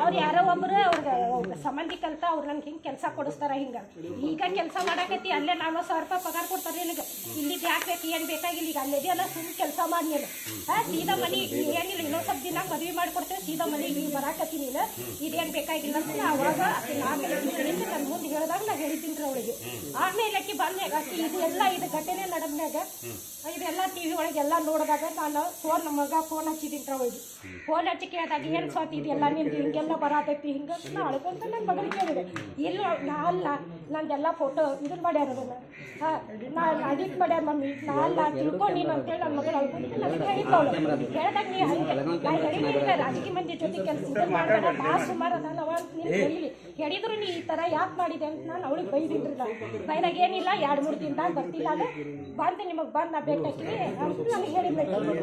ಅವ್ರು ಯಾರೋ ಒಬ್ರು ಅವ್ರ ಸಂಬಂಧಿಕಂತ ಅವ್ರು ನಂಗೆ ಹಿಂಗೆ ಕೆಲಸ ಕೊಡಿಸ್ತಾರ ಹಿಂಗ. ಈಗ ಕೆಲಸ ಮಾಡಾಕತಿ ಅಲ್ಲೇ ನಲ್ವತ್ತು ಸಾವಿರ ರೂಪಾಯಿ ಪಗಾರ ಕೊಡ್ತಾರೆ ನಿನಗೆ. ಇಲ್ಲಿ ಯಾಕೆ ಬೇಕು ಏನು ಬೇಕಾಗಿಲ್ಲ ಈಗ ಅಲ್ಲೇ ಅಲ್ಲ ಸುಮ್ಮನೆ ಕೆಲಸ ಮಾಡಿ ನೀನು. ಹಾ ಸೀದಾ ಮನೆ ಏನಿಲ್ಲ ಇನ್ನೊಂದು ಸ್ವಲ್ಪ ದಿನ ಮದುವೆ ಮಾಡ್ಕೊಡ್ತೇವೆ ಸೀದಾ ಮನೆ ಈಗ ಬರಾಕತ್ತಿ ನೀನು. ಇದೇನು ಬೇಕಾಗಿಲ್ಲ ಅಂತ ಅವಾಗ ಹೇಳಿದ್ದು ನನ್ನ ಮುಂದೆ ಹೇಳಿದಾಗ ನಾ ಹೇಳ್ತೀನಿ ರೀ ಅವಳಿಗೆ. ಆಮೇಲೆ ಅಕ್ಕಿ ಬಂದ್ಮ್ಯಾಗ ಇದು ಇದೆಲ್ಲ ಇದು ಘಟನೆ ನಡೆದ್ಮ್ಯಾಗ ಇದೆಲ್ಲ ಟಿ ವಿ ಒಳಗೆಲ್ಲ ನೋಡಿದಾಗ ನಾನು ಫೋನ್ ಮಗ ಫೋನ್ ಹಚ್ಚಿದ್ದೀನಿ ಅವಳಿಗೆ ಫೋನ್ ಹಚ್ಚಿ ಕೇಳಿದಾಗ ಏನು ಸ್ವಾತಿ ಇದೆಲ್ಲ ನಿಂದು ಹಿಂಗೆಲ್ಲ ಬರಾತೈತಿ ಹಿಂಗೆ ನಾ ಅಳ್ಕೊಂತ ನನ್ನ ಮಗಳು ಕೇಳಿದೆ ಇಲ್ಲ, ನಾ ಅಲ್ಲ, ನಂದೆಲ್ಲ ಫೋಟೋ ಇದನ್ನ ಮಾಡ್ಯಾರ ಅದನ್ನ ಹಾಂ, ನಾ ಅಡಿಟ್ ಮಾಡ್ಯಾರ ಮಮ್ಮಿ. ನಾ ಅಲ್ಲ, ತಿಳ್ಕೊ ನೀನು ಅಂತೇಳಿ ನನ್ನ ಮಗಳು ಅಳ್ಕೊಂತ ನನಗೆ ಹೇಳಿದ್ಲು ಅವಳು ಹೇಳಿದಾಗ ನೀ ಹಂಗೆ, ನಾ ಹೇಳಿದ್ರೆ ರಾಜಕೀಯ ಮಂದಿ ಜೊತೆ ಕೆಲಸ ಇದನ್ನು ಮಾಡ್ಬೇಡ ಭಾಳ ಸುಮಾರು ಅದನ್ನ ಅವಾಗ ನೀನು ಹೇಳಿ ಹೇಳಿದ್ರು ನೀ ಈ ತರ ಯಾಕೆ ಮಾಡಿದೆ ಅಂತ ನಾನು ಅವಳಿಗೆ ಬೈದಿದ್ರು ನಾ ಬೈದಾಗ ಏನಿಲ್ಲ ಎರಡು ಮೂರು ದಿನದಾಗ ಬರ್ತಿಲ್ಲ ಅದು ಬಂದು ನಿಮಗೆ ಬಂದು ನಾ ಭೇಟಿ ಅಂತ ನನಗೆ ಹೇಳಿದ್ಬೇಕು ಅವರು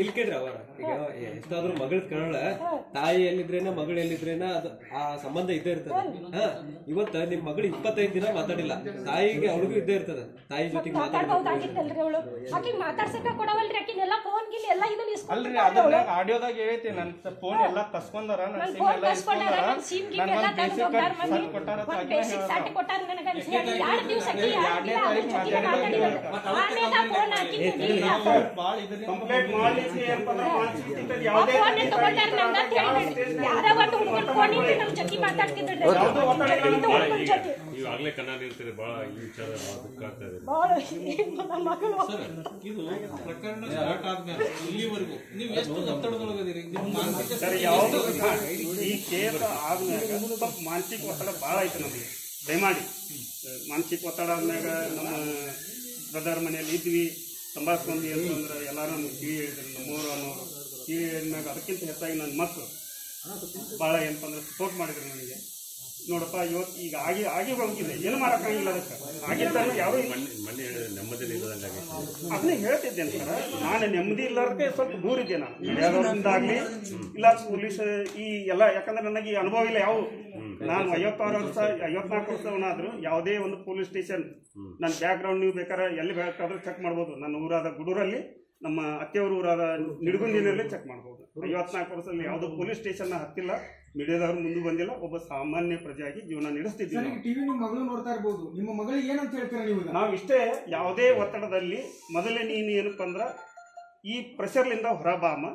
ಈಗ ಎಷ್ಟಾದ್ರೂ ಮಗಳ ಕರಳ ತಾಯಿ ಎಲ್ಲಿದ್ರೇನ ಮಗಳು ಎಲ್ಲಿದ್ರೇನ ಅದು ಆ ಸಂಬಂಧ ಇದ್ದೇ ಇರ್ತದೆ. ಹಾ. ಇವತ್ತ ನಿಮ್ ಮಗಳು ಇಪ್ಪತ್ತೈದು ದಿನ ಮಾತಾಡಿಲ್ಲ. ತಾಯಿಗೆ ಅವಳಿಗೂ ಇದ್ದೇ ಇರ್ತದೆ. ತಾಯಿ ಜೊತೆ ಮಾತಾಡ್ಬಹುದಾಗಿತ್ತಲ್ರಿ ಅವಳು? ಆಕಿಗೆ ಮಾತಾಡ್ಸಕ್ಕ ಕೊಡವಲ್ರಿ ಫೋನ್ ಎಲ್ಲ ಇದನ್ನ ಅಲ್ರಿ ಅದನ್ನ ಆಡಿಯೋದಾಗ ಹೇಳೈತಿ ನನ್ ಫೋನ್ ಎಲ್ಲ ತಸ್ಕೊಂಡಾರ ನನ್ ಸಿಮ್ ಎಲ್ಲ ಇಸ್ಕೊಂಡಾರ. ನನ್ ಸಿಮ್ ಎಲ್ಲ ಬೇಸಿಕ್ ಹೋಗ್ತಾರ ಕೊಟ್ಟಾರ ಬೇಸಿಕ್. ಕೊಟ್ಟಾರ ನನಗೆ ಎರಡು ದಿವಸ ಆಕಿ ಎರಡು ದಿನ ಅದ್ರ ಜೊತೆಗೆ ಮಾತಾಡಿರೋದು ಆಮೇಲೆ ಫೋನ್ ಕಂಪ್ಲೇಂಟ್ ಮಾಡ್ಲಿಕ್ಕೆ ಏನಪ್ಪ ಯಾವುದೇ? ಈಗಾಗಲೇ ಕನ್ನಡ ಇರ್ತೀರಿ ಬಹಳ ಈ ವಿಚಾರ ಬಹಳ ದುಃಖ ಆಗ್ತಾ ಇದೆ. ಪ್ರಕರಣ ಸ್ಟಾರ್ಟ್ ಆದ್ಮೇಲೆ ಇಲ್ಲಿವರೆಗೂ ನೀವು ಎಷ್ಟು ಒತ್ತಡದೊಳಗದಿರಿ ಈ ಕೇಸ್ ಸ್ವಲ್ಪ ಮಾನಸಿಕ ಒತ್ತಡ ಭಾಳ ಐತೆ ನಮಗೆ. ದಯಮಾಡಿ. ಮಾನಸಿಕ ಒತ್ತಡ ಆದ್ಮ್ಯಾಗ ನಮ್ಮ ಬ್ರದರ್ ಮನೆಯಲ್ಲಿ ಇದ್ವಿ. ಸಂಭಾಷಿಸ್ಕೊಂಡ್ವಿ ಅಂತಂದ್ರೆ ಎಲ್ಲರೂ ನಮ್ಗೆ ಕಿವಿ ಹೇಳಿದ್ರು ನಮ್ಮೂರು ಅನ್ನೋರು ಕಿವಿ ಹೇಳಿದ್ಮ್ಯಾಗ ಅದಕ್ಕಿಂತ ಹೆಚ್ಚಾಗಿ ನನ್ನ ಮಕ್ಕಳು ಭಾಳ ಏನಪ್ಪ ಅಂದ್ರೆ ಸಪೋರ್ಟ್ ಮಾಡಿದ್ರು ನನಗೆ. ನೋಡಪ್ಪ ಇವತ್ತು ಈಗ ಆಗಿ ಆಗಿ ಹೋಗಿದೆ ಏನು ಮಾಡೋಕ್ಕಾಗಿಲ್ಲ ಅದಕ್ಕೆ. ಆಗಿದ್ದನ್ನು ಯಾರು ಹೇಳಿದ್ರೆ ನೆಮ್ಮದಿ ಅದನ್ನೇ ಹೇಳ್ತಿದ್ದೇನೆ ಸರ್. ನಾನು ನೆಮ್ಮದಿ ಇಲ್ಲಾರ್ದೆ ಸ್ವಲ್ಪ ದೂರ ಇದ್ದೆ ನಾನು. ಇಲ್ಲ ಪೊಲೀಸ್ ಈ ಎಲ್ಲ ಯಾಕಂದ್ರೆ ನನಗೆ ಈ ಅನುಭವ ಇಲ್ಲ ಯಾವ ನಾನು ಐವತ್ತಾರು ವರ್ಷ ಐವತ್ನಾಲ್ಕು ವರ್ಷವನಾದ್ರೂ ಯಾವುದೇ ಒಂದು ಪೊಲೀಸ್ ಸ್ಟೇಷನ್ ನನ್ನ ಬ್ಯಾಕ್ ಗ್ರೌಂಡ್ ನೀವು ಬೇಕಾದ್ರೆ ಎಲ್ಲಿ ಬೇಕಾದ್ರೂ ಚೆಕ್ ಮಾಡ್ಬೋದು. ನನ್ನ ಊರಾದ ಗುಡೂರಲ್ಲಿ ನಮ್ಮ ಅತ್ತೆಯವ್ರ ಊರಾದ ನಿಡಗುಂದಿನಲ್ಲಿ ಚೆಕ್ ಮಾಡ್ಬೋದು. ಐವತ್ನಾಲ್ಕು ವರ್ಷದಲ್ಲಿ ಯಾವುದೋ ಪೊಲೀಸ್ ಸ್ಟೇಷನ್ ಹತ್ತಿಲ್ಲ. ಮೀಡಿಯಾದವ್ರು ಮುಂದೆ ಬಂದಿಲ್ಲ ಒಬ್ಬ ಸಾಮಾನ್ಯ ಪ್ರಜೆಯಾಗಿ ಜೀವನ ನಡೆಸ್ತಿದ್ದೀವಿ ನಾವು. ಟಿವಿ ನಿಮ್ಮ ಮಗಳು ನೋಡ್ತಾ ಇರ್ಬೋದು. ನಿಮ್ಮ ಮಗಳಿಗೆ ಏನಂತ ಹೇಳ್ತೀರಾ ನೀವು ನಾವು ಇಷ್ಟೇ ಯಾವುದೇ ಒತ್ತಡದಲ್ಲಿ ಮೊದಲೇ ನೀನು ಏನಪ್ಪ ಅಂದ್ರೆ ಈ ಪ್ರೆಷರ್ಲಿಂದ ಹೊರಬಾಮ.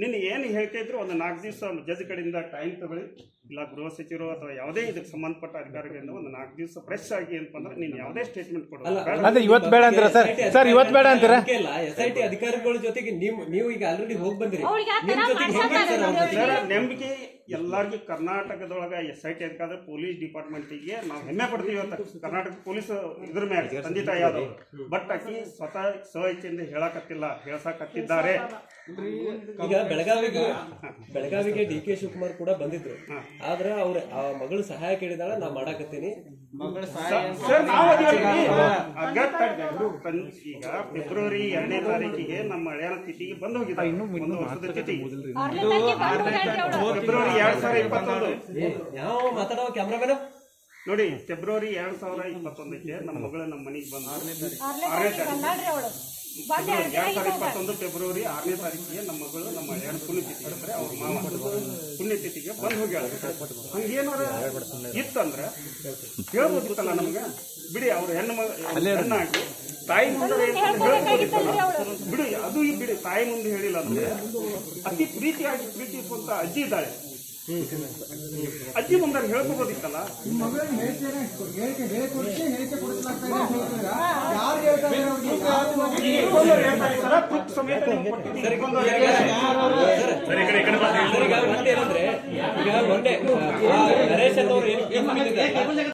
ನಿನ್ನ ಏನು ಹೇಳ್ತಾ ಇದ್ರು ಒಂದು ನಾಲ್ಕು ದಿವಸ ಜಜ್ ಕಡೆಯಿಂದ ಟೈಮ್ ತಗೊಳ್ಳಿ. ಇಲ್ಲ ಗೃಹ ಸಚಿವರು ಅಥವಾ ಯಾವುದೇ ಇದಕ್ಕೆ ಸಂಬಂಧಪಟ್ಟ ಅಧಿಕಾರಿಗಳಿಂದ ಒಂದು ನಾಲ್ಕು ದಿವಸ ಫ್ರೆಶ್ ಆಗಿ ಏನಪ್ಪ ಅಂದ್ರೆ ನೀನು ಯಾವುದೇ ಸ್ಟೇಟ್ಮೆಂಟ್ ಕೊಡೋದು. ಇವತ್ತು ಬೇಡ ಅಂತೀರಾ ಸರ್? ಸರ್ ಇವತ್ತು ಬೇಡ ಅಂತೀರಾ? ಎಸ್ ಐ ಟಿ ಅಧಿಕಾರಿಗಳ ಜೊತೆಗೆ ನೀವು ನೀವು ಈಗ ಆಲ್ರೆಡಿ ಹೋಗಿ ಬಂದಿರಿ. ನಿಮ್ಮ ಜೊತೆಗೆ ನಂಬಿಕೆ ಎಲ್ಲರಿಗೂ ಕರ್ನಾಟಕದೊಳಗ ಎಸ್ ಐ ಟಿ ಅದಕ್ಕಾದ್ರೆ ಪೊಲೀಸ್ ಡಿಪಾರ್ಟ್ಮೆಂಟಿಗೆ ನಾವು ಹೆಮ್ಮೆ ಪಡ್ತೀವಿ ಇವತ್ತು. ಕರ್ನಾಟಕ ಪೊಲೀಸ್ ಇದ್ರ ಮೇಲೆ ತಂದೆ ತಾಯಿ ಅದು ಬಟ್ ಆಕಿ ಸ್ವತಃ ಸ್ವ ಇಚ್ಛೆಯಿಂದ ಹೇಳಕತ್ತಿಲ್ಲ ಹೇಳ್ಸಕತ್ತಿದ್ದಾರೆ. ಈಗ ಬೆಳಗಾವಿಗೆ ಬೆಳಗಾವಿಗೆ ಡಿ ಕೆ ಶಿವಕುಮಾರ್ ಕೂಡ ಬಂದಿದ್ರು. ಆದ್ರೆ ಅವ್ರ ಆ ಮಗಳು ಸಹಾಯ ಕೇಳಿದಾಳ ನಾ ಮಾಡಾಕತ್ತೀನಿ. ಈಗ ಫೆಬ್ರವರಿ ಎರಡನೇ ತಾರೀಕಿಗೆ ನಮ್ಮ ಹಳೆಯನ ತಿಥಿಗೆ ಬಂದ್ ಹೋಗಿದೆ ಒಂದು ವರ್ಷದ. ಫೆಬ್ರವರಿ ಎರಡ್ ಸಾವಿರ ಇಪ್ಪತ್ತೊಂದು ಯಾವ ಮಾತಾಡೋ ಕ್ಯಾಮ್ರಾಮನ್? ನೋಡಿ ಫೆಬ್ರವರಿ ಎರಡ್ ಸಾವಿರ ಇಪ್ಪತ್ತೊಂದಕ್ಕೆ ನಮ್ಮ ಮಗಳ ನಮ್ಮ ಮನೆಗೆ ಬಂದ ಆರನೇ ತಾರೀಕಿಗೆ ಬಂದಾಳ್ರಿ ಅವಳು. ಬಂದು ಎರಡು ದಿನ ಎರಡ್ ಸಾವಿರ ಇದ್ದಾಗ. ಇಪ್ಪತ್ತೊಂದು ಫೆಬ್ರವರಿ ಆರನೇ ತಾರೀಕಿಗೆ ನಮ್ಮ ಮಗಳು ನಮ್ಮ ಎರಡು ಪುಣ್ಯತಿಥಿ ಅಂದ್ರೆ ಅವ್ರ ಮಾವ ಪುಣ್ಯತಿಥಿಗೆ ಬಂದು ಹೋಗ್ಯಾಳ. ಹಂಗೇನಾರ ಇತ್ತಂದ್ರೆ ಹೇಳ್ಬೋದಿತ್ತಲ್ಲ ನಮ್ಗೆ? ಬಿಡಿ ಅವ್ರ ಹೆಣ್ಣು ಮಗ ಹೆಣ್ಣಾಗಿ ತಾಯಿ ಮುಂದೆ ಬಿಡಿ ಅದು ಬಿಡಿ ತಾಯಿ ಮುಂದೆ ಹೇಳಿಲ್ಲ ಅಂದ್ರೆ ಅತಿ ಪ್ರೀತಿಯಾಗಿ ಪ್ರೀತಿಸುವಂತ ಅಜ್ಜಿ ಇದ್ದಾಳೆ. ಅಜ್ಜಿ ಮುಂದೆ ಹೇಳ್ಕೋಬೋದಿತ್ತಲ್ಲ ನಿಮ್ಮ ಮಗಳಿಗೆ ಹೇಳಿಕೆನೇ ಹೇಳಿಕೆ ಹೇಳಿಕೊಡಿಸಿ ಹೇಳಿಕೆ ಕೊಡಿಸಲಾಗ್ತಾ ಇದೆ ಹೇಳ್ತೀರಾ ಯಾರು ಹೇಳ್ತಾ ಹೇಳ್ತಾರೆ ಹೇಳ್ತಾರೆ. ಈ ಈಗ ಏನು